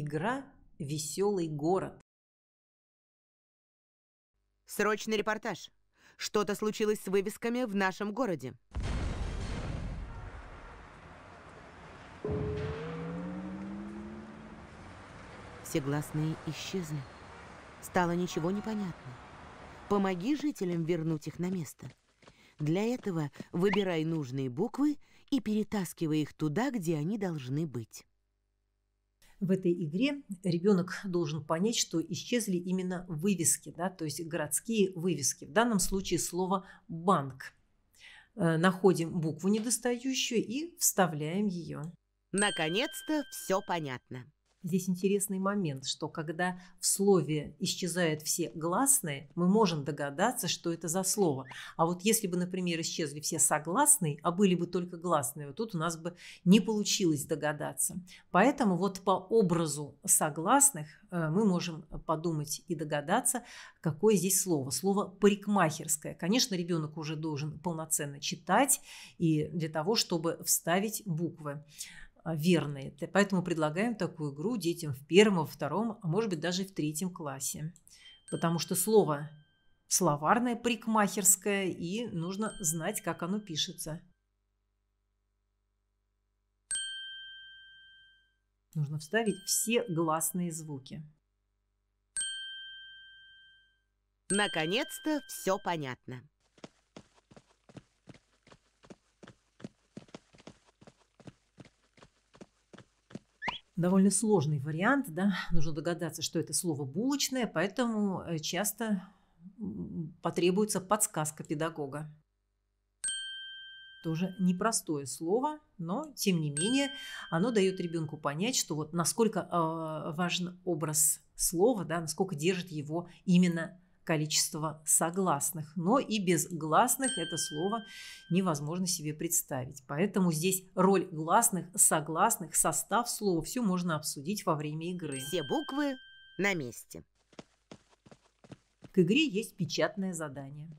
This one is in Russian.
Игра «Веселый город». Срочный репортаж. Что-то случилось с вывесками в нашем городе. Все гласные исчезли. Стало ничего не понятно. Помоги жителям вернуть их на место. Для этого выбирай нужные буквы и перетаскивай их туда, где они должны быть. В этой игре ребенок должен понять, что исчезли именно вывески, да, то есть городские вывески. В данном случае слово «банк». Э, находим букву недостающую и вставляем ее. Наконец-то все понятно. Здесь интересный момент, что когда в слове исчезают все гласные, мы можем догадаться, что это за слово. А вот если бы, например, исчезли все согласные, а были бы только гласные, вот тут у нас бы не получилось догадаться. Поэтому вот по образу согласных э, мы можем подумать и догадаться, какое здесь слово. Слово парикмахерское. Конечно, ребенок уже должен полноценно читать и для того, чтобы вставить буквы. А, верные. Поэтому предлагаем такую игру детям в первом, во втором, а может быть даже в третьем классе. Потому что слово словарное, парикмахерское, и нужно знать, как оно пишется. Нужно вставить все гласные звуки. Наконец-то все понятно. Довольно сложный вариант, да, нужно догадаться, что это слово булочное, поэтому э, часто потребуется подсказка педагога. Тоже непростое слово, но тем не менее оно дает ребенку понять, что вот насколько э, важен образ слова, да, насколько держит его именно количество согласных. Но и без гласных это слово невозможно себе представить. Поэтому здесь роль гласных, согласных, состав слова, все можно обсудить во время игры. Все буквы на месте. К игре есть печатное задание.